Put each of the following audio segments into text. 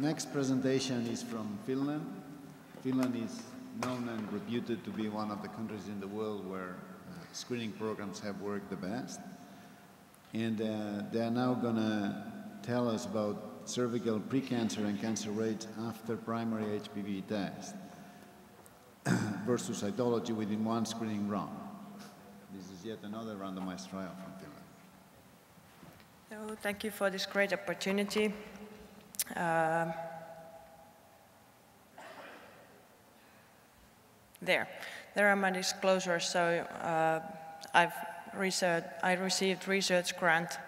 next presentation is from Finland. Finland is known and reputed to be one of the countries in the world where uh, screening programs have worked the best. And uh, they are now going to tell us about cervical precancer and cancer rates after primary HPV test versus cytology within one screening run. This is yet another randomized trial from Finland. So thank you for this great opportunity. Uh, there, there are my disclosures. So uh, I've I received research grant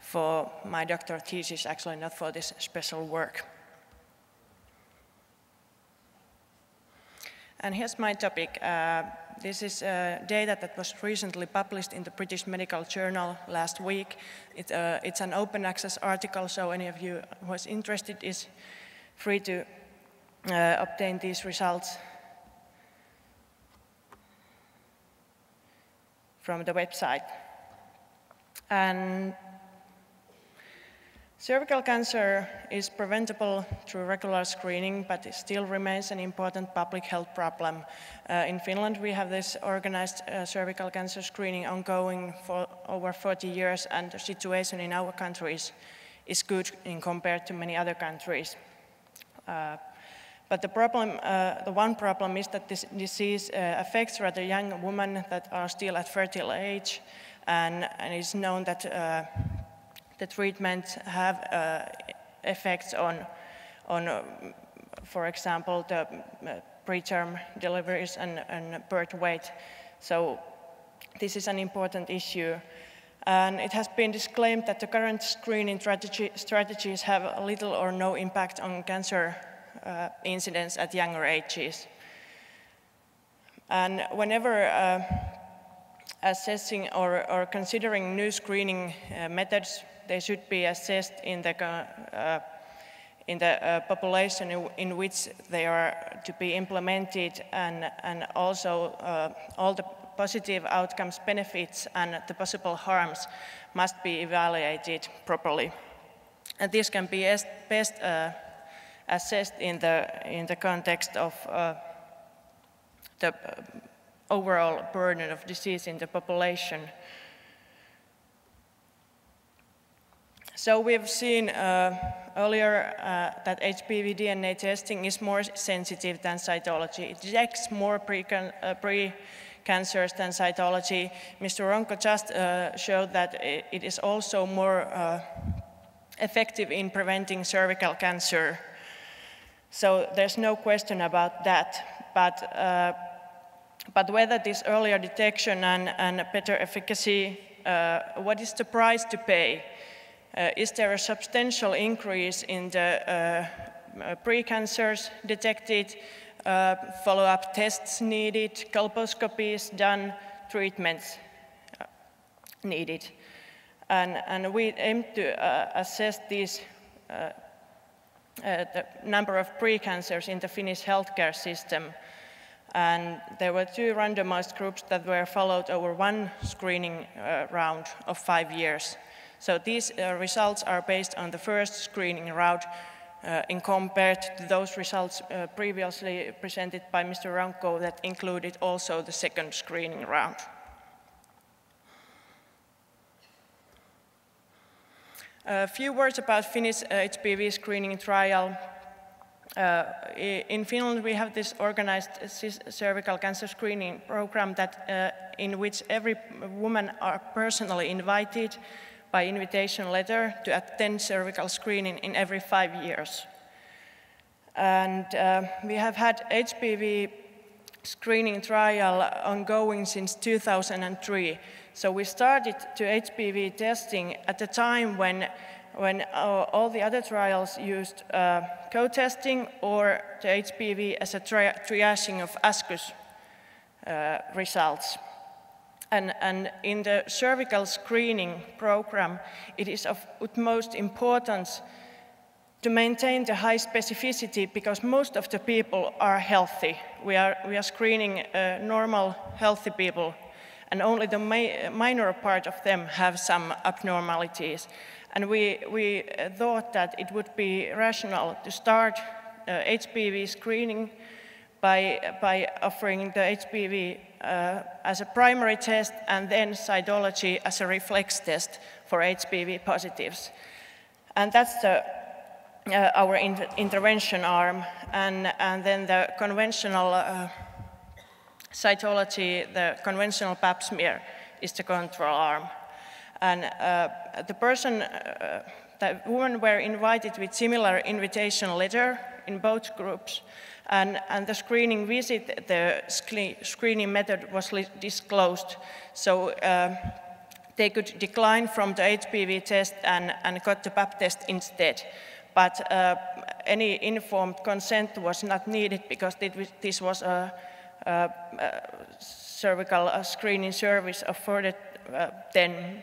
for my doctoral thesis, actually not for this special work. And here's my topic. Uh, this is data that was recently published in the British Medical Journal last week. It, uh, it's an open access article, so any of you who is interested is free to uh, obtain these results from the website. And cervical cancer is preventable through regular screening, but it still remains an important public health problem. Uh, in Finland, we have this organized uh, cervical cancer screening ongoing for over 40 years, and the situation in our country is, is good in compared to many other countries. Uh, but the problem, uh, the one problem is that this disease uh, affects rather young women that are still at fertile age, and, and it's known that uh, the treatments have uh, effects on, on uh, for example, the uh, preterm deliveries and, and birth weight. So this is an important issue. And it has been disclaimed that the current screening strategy, strategies have little or no impact on cancer uh, incidence at younger ages. And whenever uh, assessing or, or, considering new screening uh, methods, they should be assessed in the, uh, in the uh, population in, which they are to be implemented and, and also uh, all the positive outcomes, benefits and the possible harms must be evaluated properly. And this can be best assessed in the, in the context of uh, the uh, overall burden of disease in the population. So we've seen uh, earlier uh, that HPV DNA testing is more sensitive than cytology. It detects more pre-cancers uh, pre than cytology. Mr. Ronco just uh, showed that it is also more effective in preventing cervical cancer so there's no question about that. But, uh, but whether this earlier detection and, and better efficacy, uh, what is the price to pay? Uh, is there a substantial increase in the uh, uh, precancers detected, follow-up tests needed, colposcopies done, treatments needed? And, and we aim to assess these uh, the number of precancers in the Finnish healthcare system. And there were two randomized groups that were followed over one screening uh, round of five years. So these uh, results are based on the first screening round uh, in compared to those results uh, previously presented by Mr. Ronco that included also the second screening round. A few words about Finnish HPV uh, screening trial. Uh, in Finland, we have this organized cervical cancer screening program that, uh, in which every woman are personally invited by invitation letter to attend cervical screening in every five years. And uh, we have had HPV screening trial ongoing since 2003. So we started to HPV testing at the time when, when uh, all the other trials used uh, co-testing or the HPV as a tri triaging of ASCUS uh, results. And, and, in the cervical screening program, it is of utmost importance to maintain the high specificity because most of the people are healthy. We are, we are screening uh, normal, healthy people and only the minor part of them have some abnormalities. And we, we thought that it would be rational to start uh, HPV screening by, by offering the HPV uh, as a primary test and then cytology as a reflex test for HPV positives. And that's the, uh, our in intervention arm. And, and then the conventional uh, cytology, the conventional pap smear, is the control arm. And uh, the person, uh, the women were invited with similar invitation letter in both groups. And, and the screening visit, the screening method was disclosed. So uh, they could decline from the HPV test and, and got the PAP test instead. But uh, any informed consent was not needed because this was a, a, a cervical screening service afforded uh, then.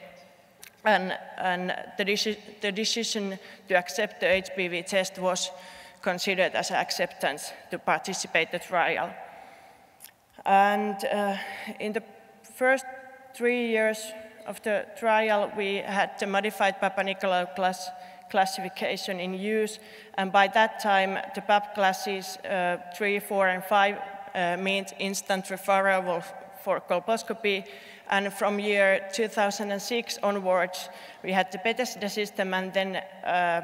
And, and the, deci the decision to accept the HPV test was considered as acceptance to participate the trial. And uh, in the first three years of the trial, we had the modified Papanicolaou class classification in use, and by that time, the PAP classes uh, 3, 4, and 5 uh, meant instant referral for colposcopy, and from year 2006 onwards, we had the Bethesda system, and then uh,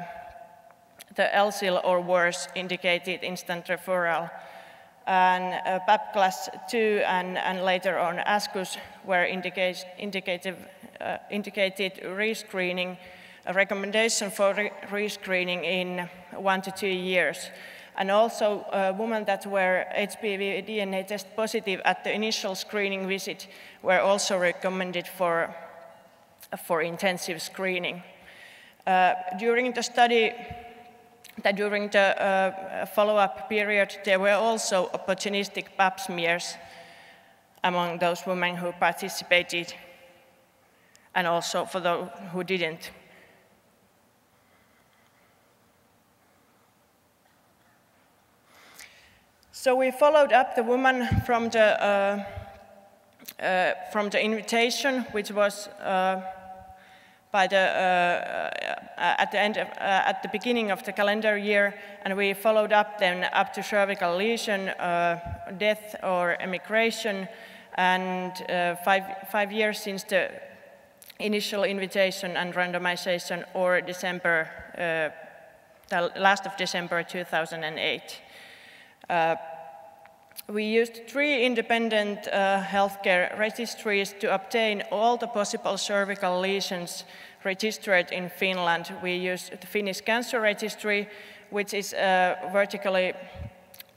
the LSIL or worse indicated instant referral. And uh, PAP class 2 and, and later on ASCUS were indicate, indicated, uh, indicated rescreening, a recommendation for re rescreening in one to two years. And also uh, women that were HPV DNA test positive at the initial screening visit were also recommended for, for intensive screening. Uh, during the study, that during the uh, follow-up period, there were also opportunistic pap smears among those women who participated and also for those who didn't. So we followed up the woman from the, uh, uh, from the invitation, which was uh, by the, uh, uh, at, the end of, uh, at the beginning of the calendar year, and we followed up then up to cervical lesion, death or emigration, and five, five years since the initial invitation and randomization or December, the last of December 2008. Uh, we used three independent uh, healthcare registries to obtain all the possible cervical lesions registered in Finland. We used the Finnish Cancer Registry, which is uh, vertically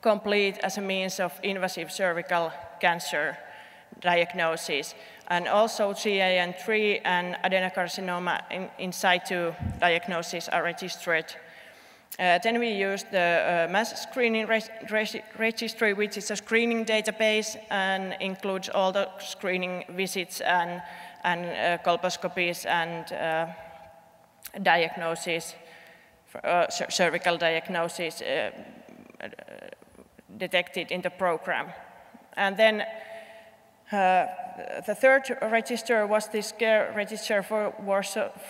complete as a means of invasive cervical cancer diagnosis. And also CIN3 and adenocarcinoma in, in situ diagnosis are registered then we use the uh, mass screening registry, which is a screening database and includes all the screening visits and, and uh, colposcopies and uh, diagnosis, uh, cervical diagnosis uh, detected in the program. And then the third register was this care register for,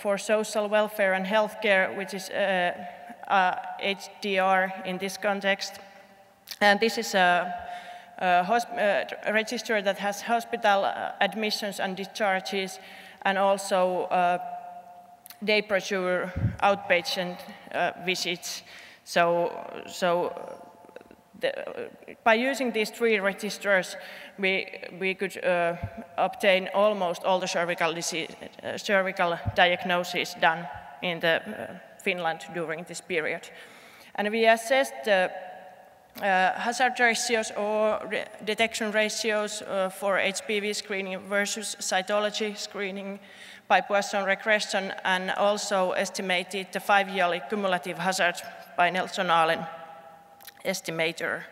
for social welfare and healthcare, which is uh, HDR in this context. And this is a, a, a register that has hospital uh, admissions and discharges and also uh, day procedure outpatient uh, visits. So, so the, by using these three registers, we, we could uh, obtain almost all the cervical, disease, uh, cervical diagnosis done in the uh, Finland during this period. And we assessed the uh, hazard ratios or re detection ratios uh, for HPV screening versus cytology screening by Poisson regression and also estimated the five-yearly cumulative hazard by Nelson-Aalen estimator.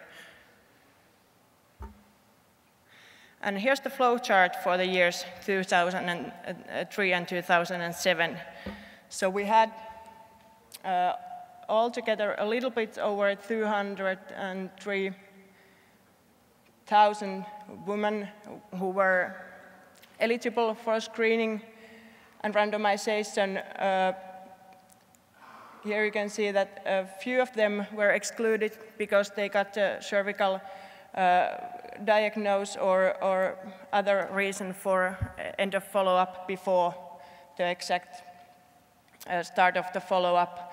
And here's the flow chart for the years 2003 and 2007. So we had uh, altogether a little bit over 203,000 women who were eligible for screening and randomization. Uh, here you can see that a few of them were excluded because they got a cervical uh, diagnose or, or other reason for end of follow-up before the exact uh, start of the follow-up.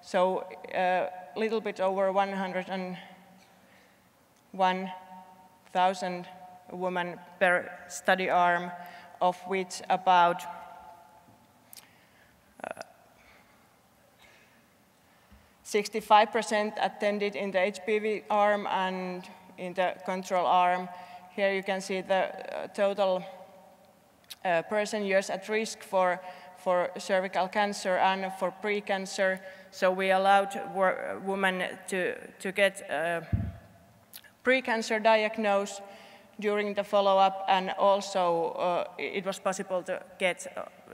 So a uh, little bit over 101,000 women per study arm, of which about 65% attended in the HPV arm and in the control arm. Here you can see the uh, total uh, person years at risk for, for cervical cancer and for pre-cancer. So we allowed women to, to get a pre-cancer diagnosis during the follow-up and also uh, it was possible to get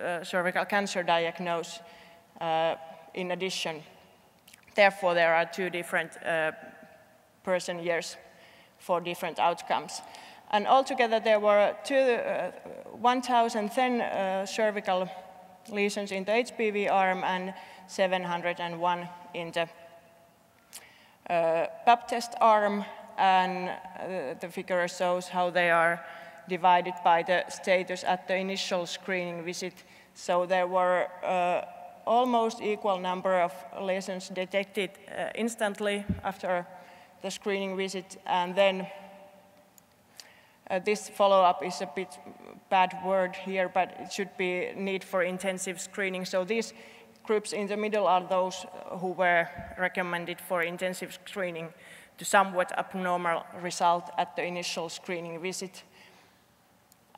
uh, cervical cancer diagnosis uh, in addition. Therefore, there are two different uh, person years for different outcomes. And altogether, there were two, uh, 1,010 uh, cervical lesions in the HPV arm and 701 in the uh, test arm. And uh, the figure shows how they are divided by the status at the initial screening visit. So there were uh, almost equal number of lesions detected uh, instantly after the screening visit, and then uh, this follow-up is a bit bad word here, but it should be need for intensive screening. So these groups in the middle are those uh, who were recommended for intensive screening to somewhat abnormal result at the initial screening visit.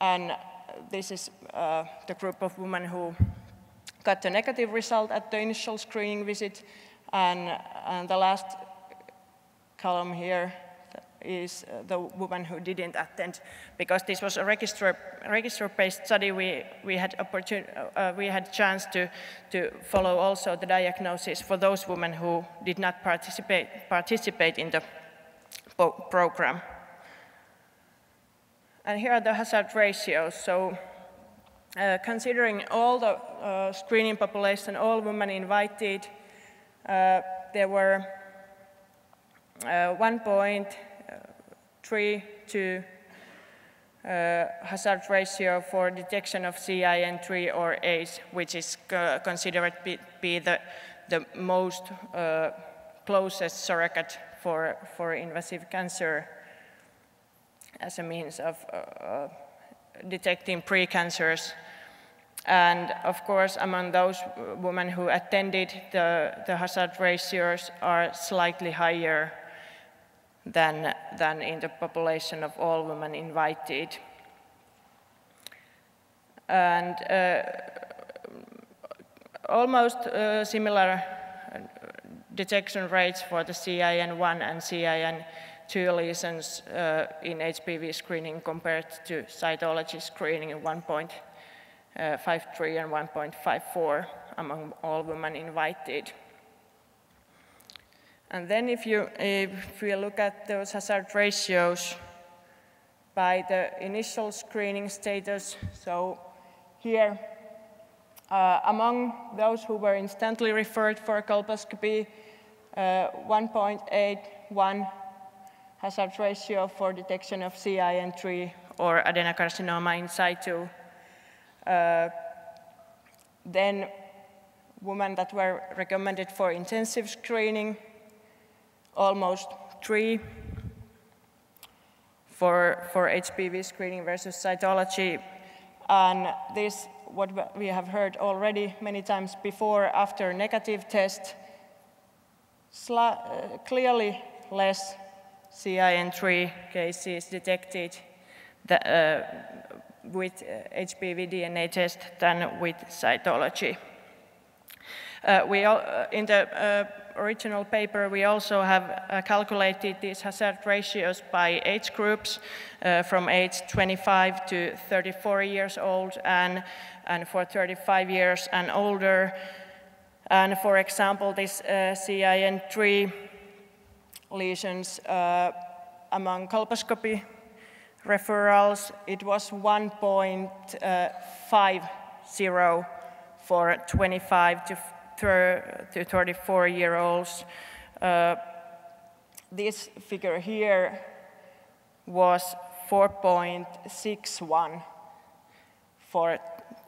And uh, this is uh, the group of women who got a negative result at the initial screening visit. And, uh, and the last column here is uh, the woman who didn't attend. Because this was a register, register-based study, we, we had opportunity, uh, we had chance to, to follow also the diagnosis for those women who did not participate, participate in the program. And here are the hazard ratios. So uh, considering all the uh, screening population, all women invited, uh, there were uh, 1.32 uh, hazard ratio for detection of CIN3 or ACE, which is considered be, be the, the most closest surrogate for, for invasive cancer as a means of detecting precancers. And of course, among those women who attended, the, the hazard ratios are slightly higher than, than in the population of all women invited. And uh, almost uh, similar detection rates for the CIN1 and CIN2 lesions uh, in HPV screening compared to cytology screening 1.0 uh, 5.3 and 1.54 among all women invited. And then if you, if you look at those hazard ratios by the initial screening status, so here, uh, among those who were instantly referred for colposcopy, uh, 1.81 hazard ratio for detection of CIN3 or adenocarcinoma in situ. Uh, then women that were recommended for intensive screening, almost three for, for HPV screening versus cytology. And this, what we have heard already many times before, after negative test, uh, clearly less CIN3 cases detected uh, with HPV uh, DNA test than with cytology. Uh, we all, uh, in the uh, original paper, we also have uh, calculated these hazard ratios by age groups uh, from age 25 to 34 years old and, and for 35 years and older. And for example, this CIN3 lesions among colposcopy referrals, it was 1.50 for 25 to, to 34 year olds. Uh, this figure here was 4.61 for,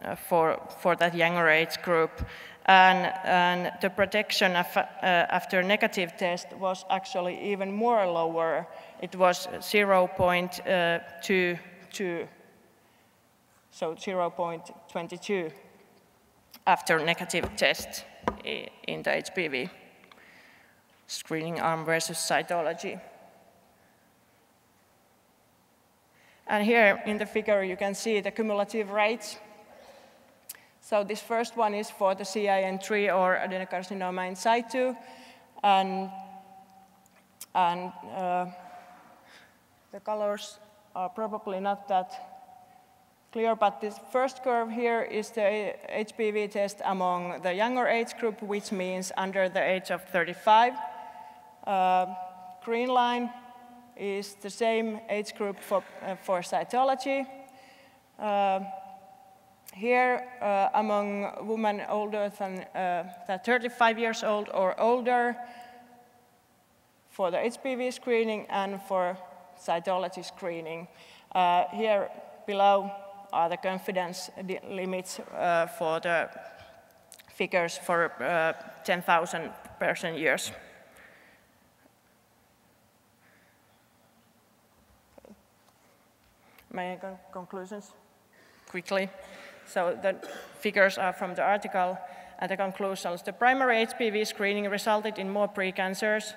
uh, for, for that younger age group. And, and the protection of, uh, after negative test was actually even more lower. It was 0.22, so 0.22 after negative test in the HPV screening arm versus cytology. And here in the figure you can see the cumulative rates. So this first one is for the CIN3 or adenocarcinoma in situ. And, and uh, the colors are probably not that clear, but this first curve here is the HPV test among the younger age group, which means under the age of 35. Uh, green line is the same age group for, uh, for cytology. Uh, here, uh, among women older than, uh, than 35 years old or older, for the HPV screening and for cytology screening. Uh, here below are the confidence limits uh, for the figures for uh, 10,000 person years. My conclusions quickly. So the figures are from the article and the conclusions. The primary HPV screening resulted in more precancers,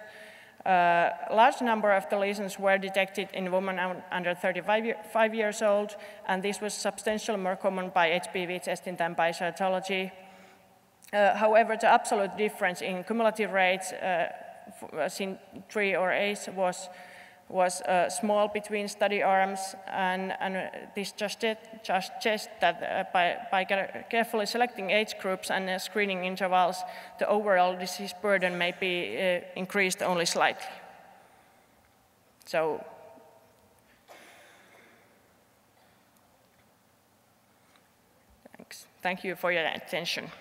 a large number of lesions were detected in women under 35 years old, and this was substantially more common by HPV testing than by cytology. Uh, however, the absolute difference in cumulative rates uh, in three or ACE was was uh, small between study arms, and, and uh, this just, suggests that uh, by, by carefully selecting age groups and uh, screening intervals, the overall disease burden may be uh, increased only slightly. So, thanks. Thank you for your attention.